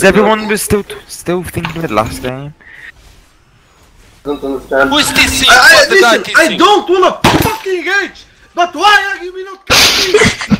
Because everyone was still still thinking of it last game. Don't understand. Who is TC? I, I, I don't wanna fucking engage! But why are you not coming?